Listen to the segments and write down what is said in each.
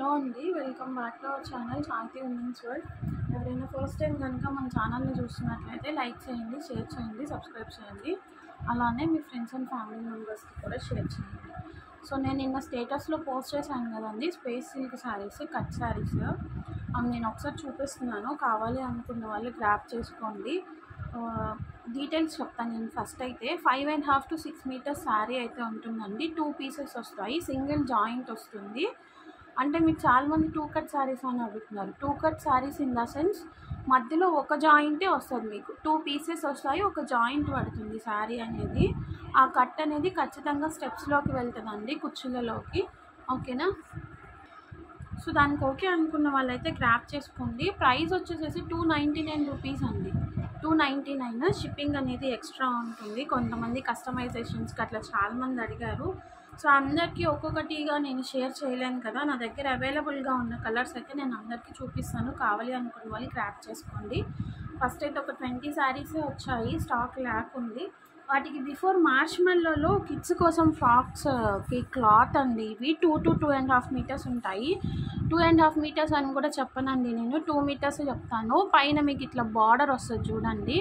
Hello అండి welcome back to our channel Shanti women's world ఎవరైనా first time కనుక మన ఛానల్ని చూస్తున్నట్లయితే లైక్ చేయండి షేర్ చేయండి సబ్స్క్రైబ్ చేయండి. అలానే మీ ఫ్రెండ్స్ అండ్ ఫ్యామిలీ మెంబర్స్కి కూడా షేర్ చేయండి. సో నేను నిన్న స్టేటస్లో పోస్ట్ చేశాను కదండి space silk sarees cut sarees అవి నేను ఒకసారి చూపిస్తున్నాను. కావాలి అనుకున్న వాళ్ళు గ్రాప్ చేసుకోండి. డీటెయిల్స్ చెప్తాను నేను ఫస్ట్ అయితే. Five and half to six metres saree అయితే ఉంటుందండి. టూ పీసెస్ వస్తాయి. సింగిల్ జాయింట్ వస్తుంది. అంటే మీకు చాలామంది టూ కట్ శారీస్ అని అడుగుతున్నారు. Two cut sarees in the sense మధ్యలో ఒక జాయింటే వస్తుంది మీకు. టూ పీసెస్ వస్తాయి ఒక జాయింట్ పడుతుంది శారీ అనేది. ఆ కట్ అనేది ఖచ్చితంగా స్టెప్స్లోకి వెళ్తుందండి కుర్చీలలోకి. ఓకేనా సో దానికి ఓకే అనుకున్న వాళ్ళైతే గ్రాప్ చేసుకోండి. ప్రైస్ వచ్చేసేసి టూ నైంటీ నైన్ రూపీస్ అండి. టూ నైంటీ నైన్ షిప్పింగ్ అనేది ఎక్స్ట్రా ఉంటుంది. కొంతమంది కస్టమైజేషన్స్కి అట్లా చాలామంది అడిగారు. సో అందరికీ ఒక్కొక్కటిగా నేను షేర్ చేయలేను కదా. నా దగ్గర అవైలబుల్గా ఉన్న కలర్స్ అయితే నేను అందరికీ చూపిస్తాను. కావాలి అనుకున్న వాళ్ళు క్రాప్ చేసుకోండి. ఫస్ట్ అయితే ఒక ట్వంటీ శారీసే వచ్చాయి. స్టాక్ ల్యాక్ ఉంది. వాటికి బిఫోర్ మార్చ్ మెల్లలో కిడ్స్ కోసం ఫ్రాక్స్కి క్లాత్ అండి ఇవి. Two to two and half metres ఉంటాయి. టూ అండ్ హాఫ్ మీటర్స్ అని కూడా చెప్పనండి నేను. టూ మీటర్స్ చెప్తాను. పైన మీకు ఇట్లా బార్డర్ వస్తుంది చూడండి.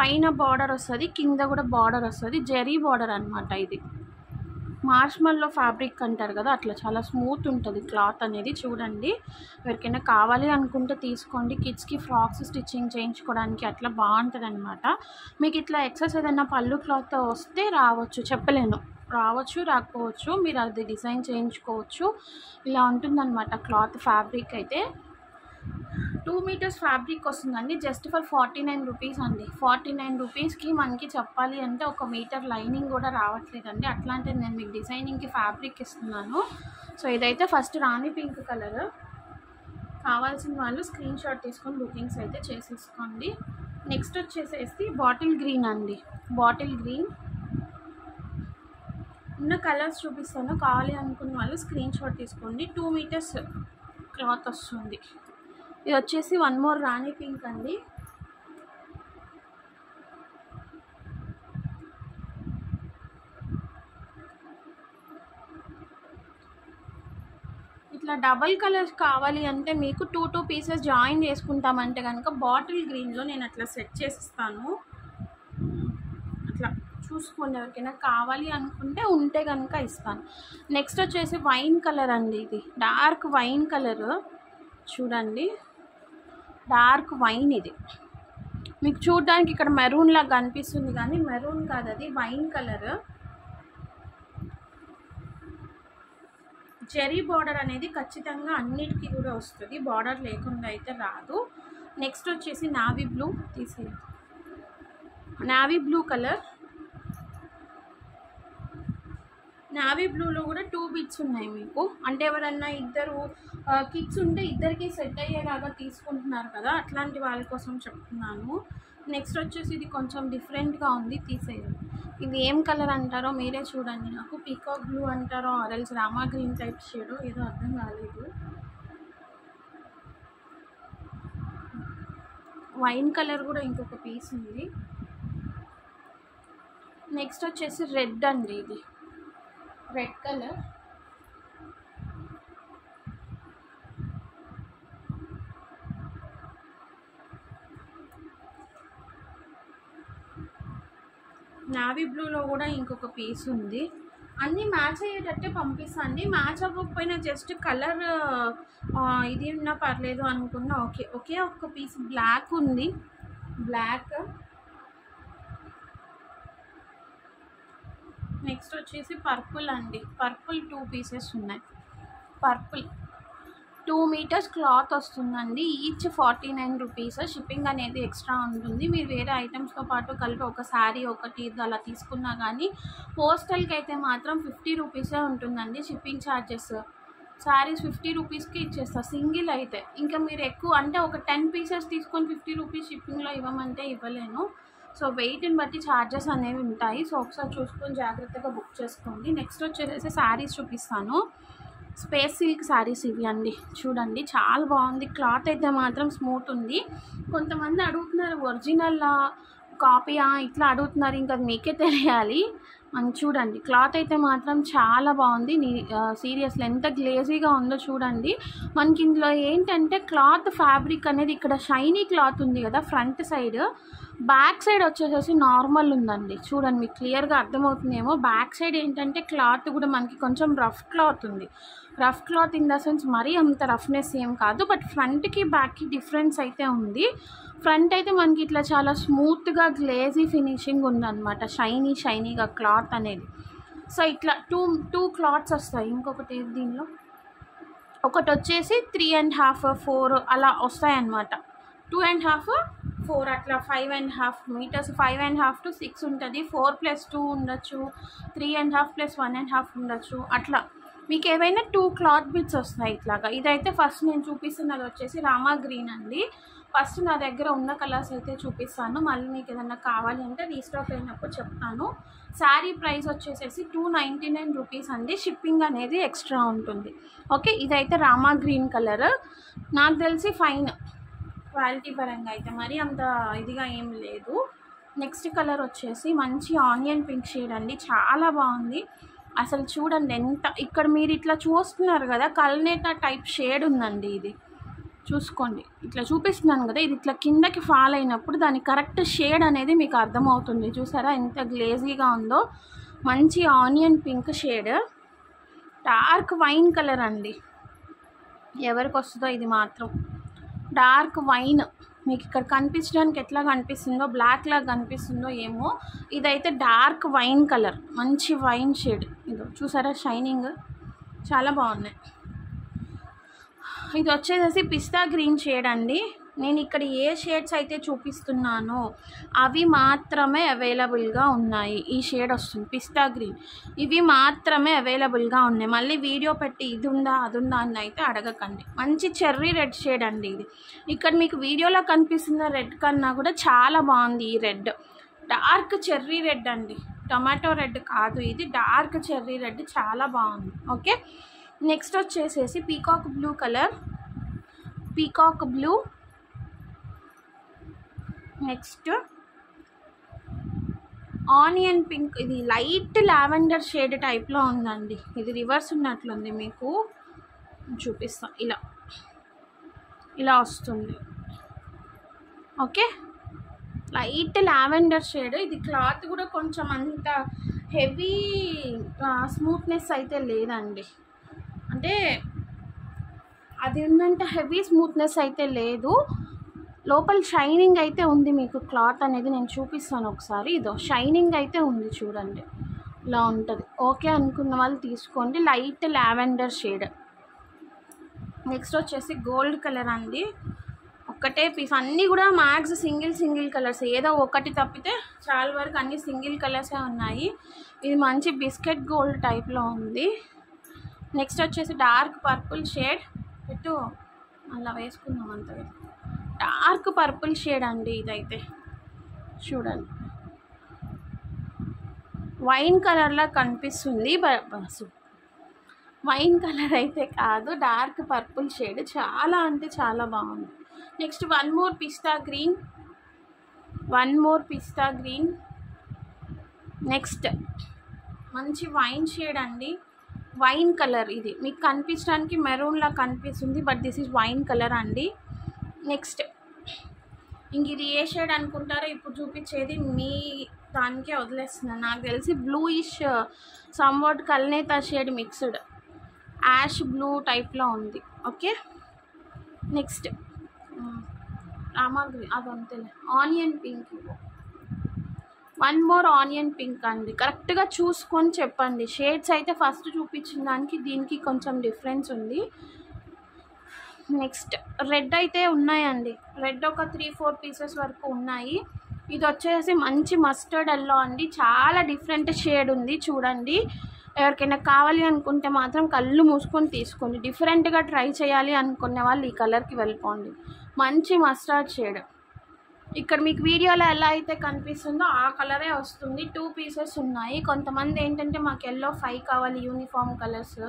పైన బార్డర్ వస్తుంది. కింద కూడా బార్డర్ వస్తుంది. జెరీ బార్డర్ అనమాట ఇది. మార్ష్మల్లో ఫ్యాబ్రిక్ అంటారు కదా అట్లా చాలా స్మూత్ ఉంటుంది క్లాత్ అనేది చూడండి. ఎవరికైనా కావాలి అనుకుంటే తీసుకోండి. కిడ్స్కి ఫ్రాక్స్ స్టిచ్చింగ్ చేయించుకోవడానికి అట్లా బాగుంటుంది అనమాట మీకు ఇట్లా ఎక్సెస్ ఏదైనా పళ్ళు క్లాత్ వస్తే రావచ్చు చెప్పలేను. రావచ్చు రాకపోవచ్చు మీరు అది డిజైన్ చేయించుకోవచ్చు. ఇలా ఉంటుందన్నమాట క్లాత్ ఫ్యాబ్రిక్ అయితే. టూ మీటర్స్ ఫ్యాబ్రిక్ వస్తుందండి. Just for forty nine rupees అండి. ఫార్టీ నైన్ రూపీస్కి మనకి చెప్పాలి అంటే ఒక మీటర్ లైనింగ్ కూడా రావట్లేదండి. అట్లాంటిది నేను మీకు డిజైనింగ్కి ఫ్యాబ్రిక్ ఇస్తున్నాను. సో ఇదైతే ఫస్ట్ రాణి పింక్ కలర్. కావాల్సిన వాళ్ళు స్క్రీన్ షాట్ తీసుకొని బుకింగ్స్ అయితే చేసేసుకోండి. నెక్స్ట్ వచ్చేసేసి బాటిల్ గ్రీన్ అండి. Bottle green. ఉన్న కలర్స్ చూపిస్తాను. కావాలి అనుకున్న వాళ్ళు స్క్రీన్ షాట్ తీసుకోండి. టూ మీటర్స్ క్లాత్ వస్తుంది. ఇది వచ్చేసి వన్ మోర్ రాణి పింక్ అండి. ఇట్లా డబల్ కలర్స్ కావాలి అంటే మీకు టూ టూ పీసెస్ జాయిన్ చేసుకుంటామంటే కనుక బాటిల్ గ్రీన్లో నేను అట్లా సెట్ చేసిస్తాను. అట్లా చూసుకోండి ఎవరికైనా కావాలి అనుకుంటే ఉంటే కనుక ఇస్తాను. నెక్స్ట్ వచ్చేసి వైన్ కలర్ అండి ఇది. Dark wine colour. చూడండి. డార్క్ వైన్ ఇది. మీకు చూడడానికి ఇక్కడ మెరూన్ లాగా కనిపిస్తుంది కానీ మెరూన్ కాదు అది వైన్ కలర్. జెరీ బార్డర్ అనేది ఖచ్చితంగా అన్నిటికీ కూడా వస్తుంది. బార్డర్ లేకుండా అయితే రాదు. నెక్స్ట్ వచ్చేసి నావీ బ్లూ తీసే నావీ బ్లూ కలర్. నావీ బ్లూలో కూడా టూ బిట్స్ ఉన్నాయి మీకు. అంటే ఎవరన్నా ఇద్దరు కిడ్స్ ఉంటే ఇద్దరికి సెట్ అయ్యేలాగా తీసుకుంటున్నారు కదా అట్లాంటి వాళ్ళ కోసం చెప్తున్నాను. నెక్స్ట్ వచ్చేసి ఇది కొంచెం డిఫరెంట్గా ఉంది తీసేయండి. ఇది ఏం కలర్ అంటారో మీరే చూడండి. నాకు పీకాక్ బ్లూ అంటారో ఆరెల్స్ రామా గ్రీన్ టైప్ షేడ్ ఏదో అర్థం కాలేదు. వైన్ కలర్ కూడా ఇంకొక పీస్ ఉంది. నెక్స్ట్ వచ్చేసి రెడ్ అండి ఇది. Red colour. నావీ బ్లూలో కూడా ఇంకొక పీస్ ఉంది. అన్నీ మ్యాచ్ అయ్యేటట్టే పంపిస్తాండి మ్యాచ్ అవ్వకపోయినా జస్ట్ కలర్ ఇది ఉన్నా పర్లేదు అనుకున్నా ఓకే. ఒకే ఒక్క పీస్ బ్లాక్ ఉంది. బ్లాక్ నెక్స్ట్ వచ్చేసి పర్పుల్ అండి. పర్పుల్ టూ పీసెస్ ఉన్నాయి. పర్పుల్ టూ మీటర్స్ క్లాత్ వస్తుందండి. Each forty nine rupees. Shipping అనేది ఎక్స్ట్రా ఉంటుంది. మీరు వేరే ఐటమ్స్తో పాటు కలిపి ఒక శారీ ఒకటి అలా తీసుకున్నా కానీ పోస్టల్కి అయితే మాత్రం ఫిఫ్టీ రూపీసే ఉంటుందండి షిప్పింగ్ ఛార్జెస్ శారీస్ ఫిఫ్టీ రూపీస్కి ఇచ్చేస్తా. సింగిల్ అయితే. ఇంకా మీరు ఎక్కువ అంటే ఒక టెన్ పీసెస్ తీసుకొని ఫిఫ్టీ రూపీస్ షిప్పింగ్లో ఇవ్వమంటే ఇవ్వలేను. సో వెయిట్ని బట్టి ఛార్జెస్ అనేవి ఉంటాయి. సో ఒకసారి చూసుకొని జాగ్రత్తగా బుక్ చేసుకోండి. నెక్స్ట్ వచ్చేసి శారీస్ చూపిస్తాను. స్పేస్ సిల్క్ శారీస్ ఇవి అండి. చూడండి చాలా బాగుంది. క్లాత్ అయితే మాత్రం స్మూత్ ఉంది. కొంతమంది అడుగుతున్నారు ఒరిజినల్ కాపీయా? ఇట్లా అడుగుతున్నారు ఇంకా మీకే తెలియాలి. అని చూడండి క్లాత్ అయితే మాత్రం చాలా బాగుంది. నీ సీరియస్లీ ఎంత గ్లేజీగా ఉందో చూడండి. మనకి ఇందులో ఏంటంటే క్లాత్ ఫ్యాబ్రిక్ అనేది ఇక్కడ షైనీ క్లాత్ ఉంది కదా ఫ్రంట్ సైడ్. బ్యాక్ సైడ్ వచ్చేసేసి నార్మల్ ఉందండి. చూడండి మీకు క్లియర్గా అర్థమవుతుందేమో. బ్యాక్ సైడ్ ఏంటంటే క్లాత్ కూడా మనకి కొంచెం రఫ్ క్లాత్ ఉంది. Rough cloth in the sense మరీ అంత రఫ్నెస్ ఏం కాదు. బట్ ఫ్రంట్కి బ్యాక్కి డిఫరెన్స్ అయితే ఉంది. ఫ్రంట్ అయితే మనకి ఇట్లా చాలా స్మూత్గా గ్లేజీ ఫినిషింగ్ ఉందన్నమాట. షైనీ షైనీగా క్లాత్ అనేది. సో ఇట్లా టూ టూ క్లాత్స్ వస్తాయి. ఇంకొకటి దీనిలో? ఒకటి వచ్చేసి త్రీ అండ్ హాఫ్ ఫోర్ అలా వస్తాయన్నమాట. టూ అండ్ హాఫ్ ఫోర్ అట్లా five and half metres five and half to six ఉంటుంది. ఫోర్ ప్లస్ టూ ఉండొచ్చు three and half plus one and half ఉండొచ్చు అట్లా. మీకు ఏవైనా టూ క్లాత్ బిట్స్ వస్తాయి ఇట్లాగా. ఇదైతే ఫస్ట్ నేను చూపిస్తున్నది వచ్చేసి రామా గ్రీన్ అండి. ఫస్ట్ నా దగ్గర ఉన్న కలర్స్ అయితే చూపిస్తాను. మళ్ళీ మీకు ఏదైనా కావాలి అంటే రీస్టాక్ అయినప్పుడు చెప్తాను. శారీ ప్రైస్ వచ్చేసేసి టూ నైంటీ నైన్ రూపీస్ అండి. షిప్పింగ్ అనేది ఎక్స్ట్రా ఉంటుంది. ఓకే ఇదైతే రామా గ్రీన్ కలర్. నాకు తెలిసి ఫైన్ క్వాలిటీ పరంగా అయితే మరి అంత ఇదిగా ఏం లేదు. నెక్స్ట్ కలర్ వచ్చేసి మంచి ఆనియన్ పింక్ షేడ్ అండి. చాలా బాగుంది. అసలు చూడండి ఎంత ఇక్కడ మీరు ఇట్లా చూస్తున్నారు కదా కల్నేత టైప్ షేడ్ ఉందండి ఇది. చూసుకోండి. ఇట్లా చూపిస్తున్నాను కదా ఇది ఇట్లా కిందకి ఫాల్ అయినప్పుడు దాని కరెక్ట్ షేడ్ అనేది మీకు అర్థమవుతుంది. చూసారా ఎంత గ్లేజీగా ఉందో. మంచి onion pink shade. Dark wine colour అండి. ఎవరికి వస్తుందో ఇది మాత్రం. డార్క్ వైన్ మీకు ఇక్కడ కనిపించడానికి ఎట్లా కనిపిస్తుందో బ్లాక్ లాగా కనిపిస్తుందో ఏమో. ఇదైతే డార్క్ వైన్ కలర్. మంచి వైన్ షేడ్. ఇదో చూసారా? షైనింగ్. చాలా బాగున్నాయి. ఇది వచ్చేసేసి పిస్తా గ్రీన్ షేడ్ అండి. నేను ఇక్కడ ఏ షేడ్స్ అయితే చూపిస్తున్నానో అవి మాత్రమే అవైలబుల్గా ఉన్నాయి. ఈ షేడ్ వస్తుంది పిస్తా గ్రీన్. ఇవి మాత్రమే అవైలబుల్గా ఉన్నాయి. మళ్ళీ వీడియో పెట్టి ఇది ఉందా అది ఉందా అని అయితే అడగకండి. మంచి చెర్రీ రెడ్ షేడ్ అండి ఇది. ఇక్కడ మీకు వీడియోలో కనిపిస్తున్న రెడ్ కన్నా కూడా చాలా బాగుంది ఈ రెడ్. డార్క్ చెర్రీ రెడ్ అండి. టొమాటో రెడ్ కాదు ఇది. డార్క్ చెర్రీ రెడ్ చాలా బాగుంది. ఓకే? నెక్స్ట్ వచ్చేసేసి peacock blue colour. Peacock blue next onion pink. ఇది లైట్ లావెండర్ షేడ్ టైప్లో ఉందండి. ఇది రివర్స్ ఉన్నట్లుంది మీకు. చూపిస్తా. ఇలా. ఇలా వస్తుంది. ఓకే? Light lavender shade. ఇది క్లాత్ కూడా కొంచెం అంత హెవీ స్మూత్నెస్ అయితే లేదండి. అంటే అది ఉందంటే హెవీ స్మూత్నెస్ అయితే లేదు. లోపల షైనింగ్ అయితే ఉంది మీకు క్లాత్ అనేది నేను చూపిస్తాను ఒకసారి. ఇదో షైనింగ్ అయితే ఉంది చూడండి. ఇలా ఉంటుంది. ఓకే అనుకున్న వాళ్ళు తీసుకోండి. Light lavender shade. నెక్స్ట్ వచ్చేసి గోల్డ్ కలర్ అండి. ఒక్కటే పీస్. అన్నీ కూడా మ్యాక్స్ సింగిల్ సింగిల్ కలర్స్. ఏదో ఒకటి తప్పితే చాలా వరకు అన్ని సింగిల్ కలర్సే ఉన్నాయి. ఇది మంచి బిస్కెట్ గోల్డ్ టైప్లో ఉంది. నెక్స్ట్ వచ్చేసి డార్క్ పర్పుల్ షేడ్. ఇటు అలా వేసుకుందాం అంత డార్క్ పర్పుల్ షేడ్ అండి ఇదైతే. చూడండి. వైన్ కలర్లా కనిపిస్తుంది. వైన్ కలర్ అయితే కాదు డార్క్ పర్పుల్ షేడ్. చాలా అంటే చాలా బాగుంది. Next one more pista green. One more pista green. Next మంచి వైన్ షేడ్ అండి. వైన్ కలర్ ఇది. మీకు కనిపించడానికి మెరూన్లా కనిపిస్తుంది but this is wine colour అండి. నెక్స్ట్. ఇంక ఇది ఏ షేడ్ అనుకుంటారో ఇప్పుడు చూపించేది మీ దానికే వదిలేస్తున్నాను నాకు తెలిసి బ్లూయిష్ సమ్వాట్ కల్నేత షేడ్ మిక్స్డ్ యాష్ బ్లూ టైప్లో ఉంది. ఓకే? నెక్స్ట్. రామా అది అంతేలే. Onion pink one more onion pink అండి. కరెక్ట్గా చూసుకొని చెప్పండి. షేడ్స్ అయితే ఫస్ట్ చూపించిన దానికి దీనికి కొంచెం డిఫరెన్స్ ఉంది. నెక్స్ట్ రెడ్ అయితే ఉన్నాయండి. రెడ్ ఒక త్రీ ఫోర్ పీసెస్ వరకు ఉన్నాయి. ఇది వచ్చేసి మంచి మస్టర్డ్ ఎల్లో అండి. చాలా డిఫరెంట్ షేడ్ ఉంది చూడండి. ఎవరికైనా కావాలి అనుకుంటే మాత్రం కళ్ళు మూసుకొని తీసుకోండి. డిఫరెంట్గా ట్రై చేయాలి అనుకునే వాళ్ళు ఈ కలర్కి వెళ్ళిపోండి. మంచి మస్టర్డ్ షేడ్. ఇక్కడ మీకు వీడియోలో ఎలా అయితే కనిపిస్తుందో ఆ కలరే వస్తుంది. టూ పీసెస్ ఉన్నాయి. కొంతమంది ఏంటంటే మాకు ఎల్లో ఫైవ్ కావాలి యూనిఫామ్ కలర్స్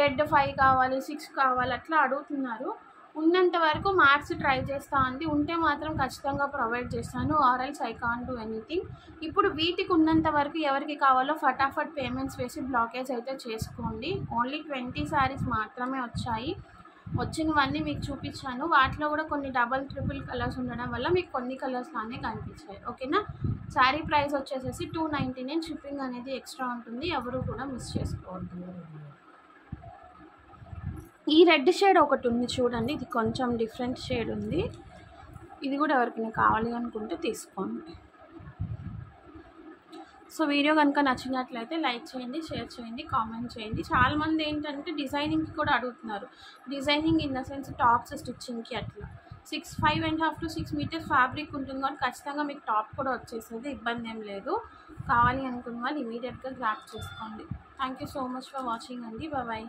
రెడ్ ఫైవ్ కావాలి సిక్స్ కావాలి అట్లా అడుగుతున్నారు. ఉన్నంత వరకు మ్యాథ్స్ ట్రై చేస్తా అండి ఉంటే మాత్రం ఖచ్చితంగా ప్రొవైడ్ చేస్తాను. ఆర్ఎల్స్ ఐ కాన్ డూ ఎనీథింగ్. ఇప్పుడు వీటికి ఉన్నంత వరకు ఎవరికి కావాలో ఫటాఫట్ పేమెంట్స్ వేసి బ్లాకేజ్ అయితే చేసుకోండి. ఓన్లీ ట్వంటీ శారీస్ మాత్రమే వచ్చాయి. వచ్చినవన్నీ మీకు చూపించాను. వాటిలో కూడా కొన్ని డబల్ ట్రిపుల్ కలర్స్ ఉండడం వల్ల మీకు కొన్ని కలర్స్ లానే కనిపించాయి. ఓకేనా? శారీ ప్రైస్ వచ్చేసేసి టూ నైంటీ నైన్. షిప్పింగ్ అనేది ఎక్స్ట్రా ఉంటుంది. ఎవరు కూడా మిస్ చేసుకోవద్దు. ఈ రెడ్ షేడ్ ఒకటి ఉంది చూడండి. ఇది కొంచెం డిఫరెంట్ షేడ్ ఉంది. ఇది కూడా ఎవరికైనా కావాలి అనుకుంటే తీసుకోండి. సో వీడియో కనుక నచ్చినట్లయితే లైక్ చేయండి షేర్ చేయండి కామెంట్ చేయండి. చాలామంది ఏంటంటే డిజైనింగ్కి కూడా అడుగుతున్నారు. Designing in the sense tops స్టిచ్చింగ్కి అట్లా. Six five and half to six metres fabric ఉంటుంది కాబట్టి ఖచ్చితంగా మీకు టాప్ కూడా వచ్చేసేది. ఇబ్బంది ఏం లేదు. కావాలి అనుకున్న వాళ్ళు ఇమీడియట్గా గ్రాప్ చేసుకోండి. Thank you so much for watching అండి. బాయ్